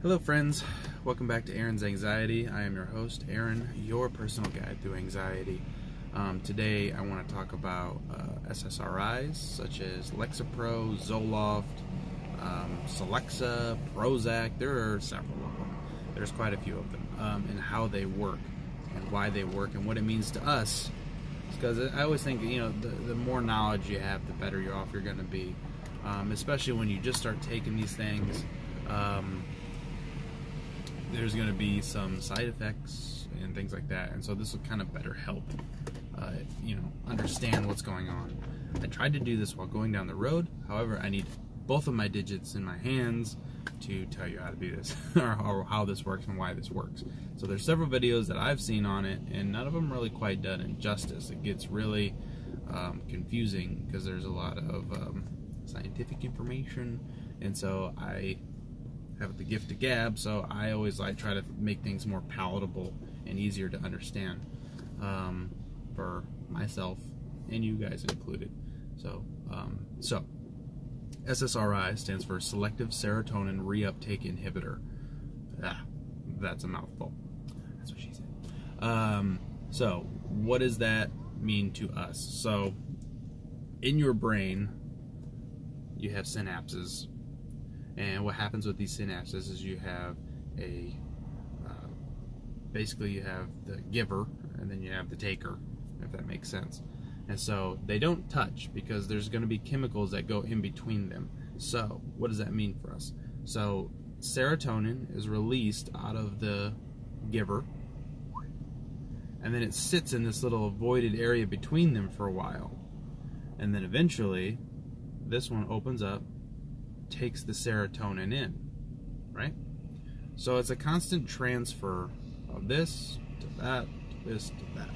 Hello, friends. Welcome back to Aaron's Anxiety. I am your host, Aaron, your personal guide through anxiety. Um, today, I want to talk about uh, SSRIs such as Lexapro, Zoloft, um, Celexa, Prozac. There are several of them. There's quite a few of them, um, and how they work, and why they work, and what it means to us. Because I always think, you know, the, the more knowledge you have, the better you're off you're going to be. Um, especially when you just start taking these things. Um, there's going to be some side effects and things like that, and so this will kind of better help, uh, you know, understand what's going on. I tried to do this while going down the road. However, I need both of my digits in my hands to tell you how to do this, or, how this works and why this works. So there's several videos that I've seen on it, and none of them really quite done it justice. It gets really um, confusing because there's a lot of um, scientific information, and so I have the gift of gab, so I always like try to make things more palatable and easier to understand um, for myself and you guys included. So, um, so SSRI stands for Selective Serotonin Reuptake Inhibitor. Ah, that's a mouthful. That's what she said. Um, so, what does that mean to us? So, in your brain, you have synapses and what happens with these synapses is you have a uh, basically you have the giver and then you have the taker, if that makes sense. And so they don't touch because there's going to be chemicals that go in between them. So what does that mean for us? So serotonin is released out of the giver and then it sits in this little voided area between them for a while. And then eventually this one opens up takes the serotonin in, right? So it's a constant transfer of this to that, to this to that.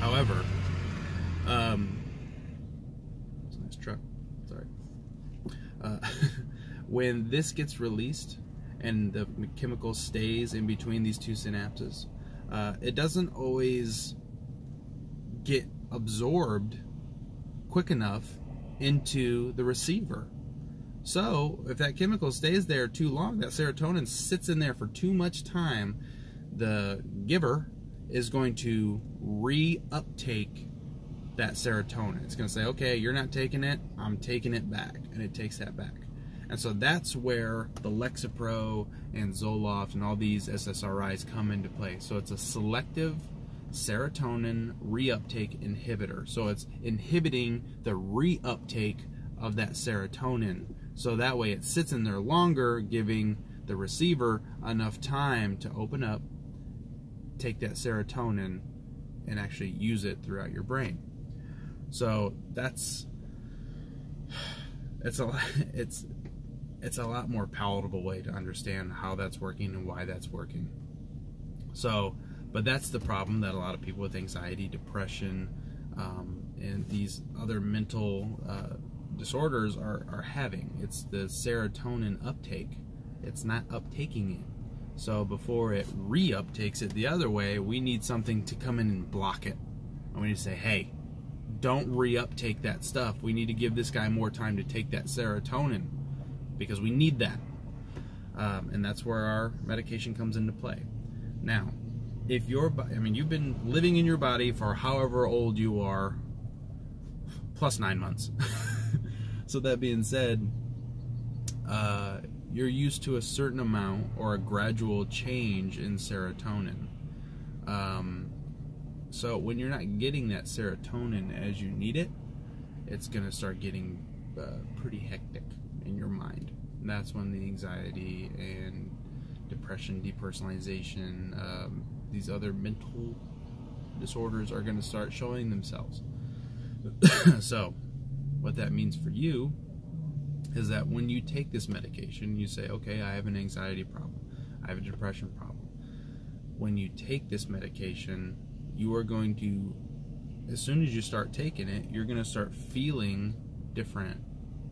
However, um, it's a nice truck. Sorry. Uh, when this gets released and the chemical stays in between these two synapses, uh, it doesn't always get absorbed quick enough into the receiver. So, if that chemical stays there too long, that serotonin sits in there for too much time, the giver is going to reuptake that serotonin. It's going to say, okay, you're not taking it, I'm taking it back. And it takes that back. And so that's where the Lexapro and Zoloft and all these SSRIs come into play. So it's a selective serotonin reuptake inhibitor. So it's inhibiting the reuptake of that serotonin so that way it sits in there longer, giving the receiver enough time to open up, take that serotonin, and actually use it throughout your brain. So that's it's a it's it's a lot more palatable way to understand how that's working and why that's working. So, but that's the problem that a lot of people with anxiety, depression, um, and these other mental uh, disorders are, are having. It's the serotonin uptake. It's not uptaking it. So before it reuptakes it the other way, we need something to come in and block it. And we need to say, hey, don't reuptake that stuff. We need to give this guy more time to take that serotonin because we need that. Um, and that's where our medication comes into play. Now, if your I mean, you've been living in your body for however old you are, plus nine months. so that being said, uh, you're used to a certain amount or a gradual change in serotonin. Um, so when you're not getting that serotonin as you need it, it's going to start getting uh, pretty hectic in your mind. And that's when the anxiety and depression, depersonalization, um, these other mental disorders are going to start showing themselves. so, what that means for you is that when you take this medication, you say, okay, I have an anxiety problem, I have a depression problem. When you take this medication, you are going to, as soon as you start taking it, you're going to start feeling different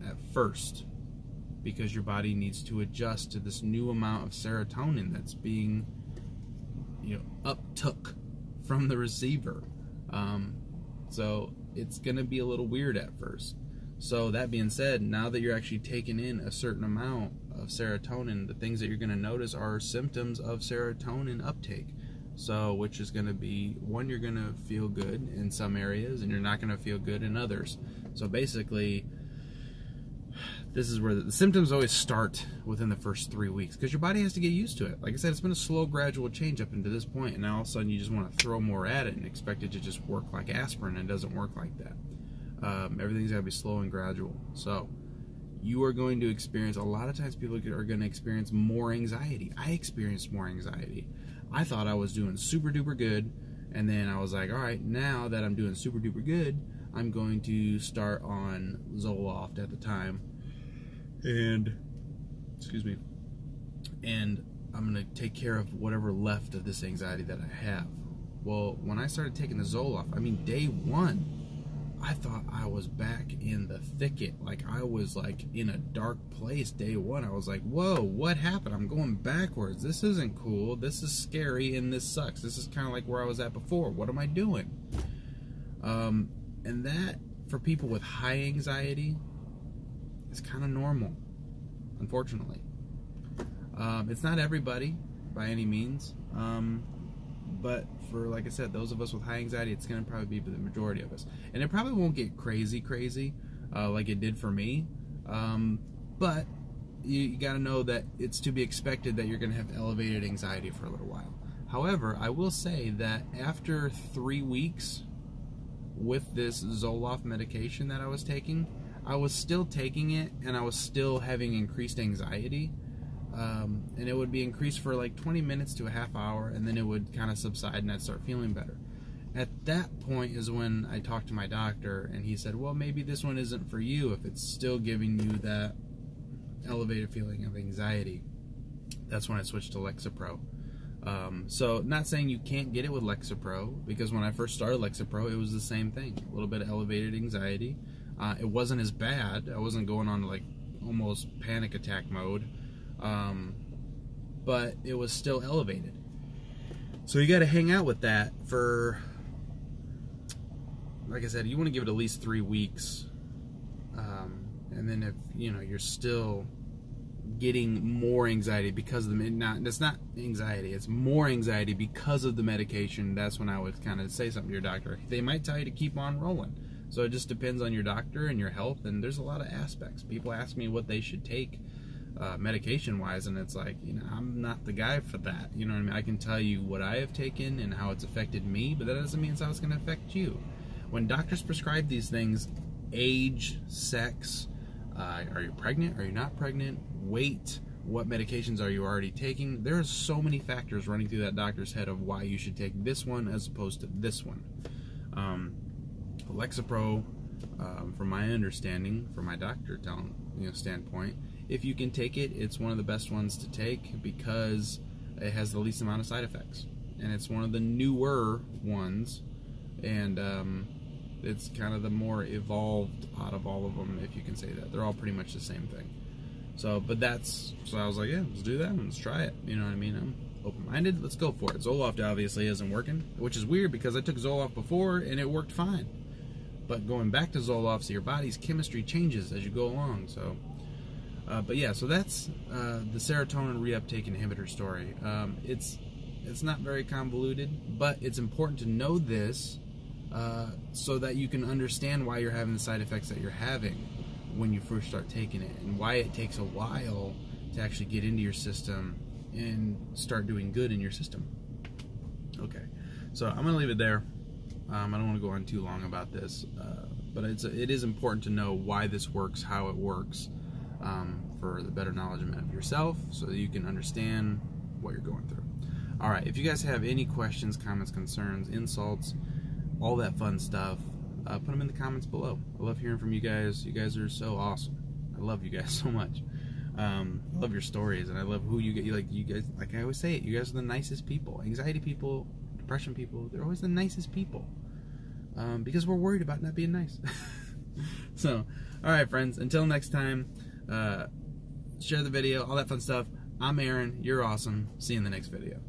at first because your body needs to adjust to this new amount of serotonin that's being, you know, uptook from the receiver. Um, so it's going to be a little weird at first. So that being said, now that you're actually taking in a certain amount of serotonin, the things that you're going to notice are symptoms of serotonin uptake. So, which is going to be one, you're going to feel good in some areas, and you're not going to feel good in others. So, basically, this is where the, the, symptoms always start within the first three weeks because your body has to get used to it. Like I said, it's been a slow, gradual change up into this point, and now all of a sudden you just want to throw more at it and expect it to just work like aspirin, and it doesn't work like that. Um, everything's got to be slow and gradual. So you are going to experience a lot of times people are going to experience more anxiety. I experienced more anxiety. I thought I was doing super duper good, and then I was like, all right, now that I'm doing super duper good, I'm going to start on Zoloft at the time and excuse me, and I'm gonna take care of whatever left of this anxiety that I have. Well, when I started taking the Zoloft, I mean, day one, I thought I was back in the thicket. Like I was like in a dark place day one. I was like, whoa, what happened? I'm going backwards. This isn't cool. This is scary and this sucks. This is kind of like where I was at before. What am I doing? Um, and that for people with high anxiety, is kind of normal, unfortunately. Um, it's not everybody by any means, um, but for like I said, those of us with high anxiety, it's going to probably be the majority of us, and it probably won't get crazy, crazy uh, like it did for me. Um, but you, you got to know that it's to be expected that you're going to have elevated anxiety for a little while. However, I will say that after three weeks with this Zoloft medication that I was taking, I was still taking it and I was still having increased anxiety. Um, and it would be increased for like 20 minutes to a half hour and then it would kind of subside and I'd start feeling better. At that point is when I talked to my doctor and he said, well, maybe this one isn't for you if it's still giving you that elevated feeling of anxiety. That's when I switched to Lexapro. Um, so, not saying you can't get it with Lexapro, because when I first started Lexapro, it was the same thing. A little bit of elevated anxiety, uh, it wasn't as bad. I wasn't going on like almost panic attack mode, um, but it was still elevated. So you got to hang out with that for, like I said, you want to give it at least three weeks, um, and then if you know you're still getting more anxiety because of the not that's not anxiety it's more anxiety because of the medication that's when i would kind of say something to your doctor they might tell you to keep on rolling so it just depends on your doctor and your health, and there's a lot of aspects. People ask me what they should take uh, medication wise, and it's like, you know, I'm not the guy for that. You know what I mean? I can tell you what I have taken and how it's affected me, but that doesn't mean it's how it's going to affect you. When doctors prescribe these things, age, sex, uh, are you pregnant? Are you not pregnant? Weight, what medications are you already taking? There are so many factors running through that doctor's head of why you should take this one as opposed to this one. Um, Lexapro, um, from my understanding, from my doctor you know, standpoint, if you can take it, it's one of the best ones to take because it has the least amount of side effects, and it's one of the newer ones, and um, it's kind of the more evolved out of all of them, if you can say that. They're all pretty much the same thing. So, but that's so I was like, yeah, let's do that. And let's try it. You know what I mean? I'm open-minded. Let's go for it. Zoloft obviously isn't working, which is weird because I took Zoloft before and it worked fine. But going back to Zoloft, so your body's chemistry changes as you go along. So, uh, but yeah, so that's uh, the serotonin reuptake inhibitor story. Um, it's it's not very convoluted, but it's important to know this uh, so that you can understand why you're having the side effects that you're having when you first start taking it, and why it takes a while to actually get into your system and start doing good in your system. Okay, so I'm gonna leave it there. Um, I don't want to go on too long about this, uh, but it's it is important to know why this works, how it works, um, for the better knowledge of yourself, so that you can understand what you're going through. All right, if you guys have any questions, comments, concerns, insults, all that fun stuff, uh, put them in the comments below. I love hearing from you guys. You guys are so awesome. I love you guys so much. Um, I love your stories, and I love who you get. You like you guys, like I always say, it. You guys are the nicest people. Anxiety people, depression people. They're always the nicest people um, because we're worried about not being nice. so, all right, friends. Until next time, uh, share the video, all that fun stuff. I'm Aaron. You're awesome. See you in the next video.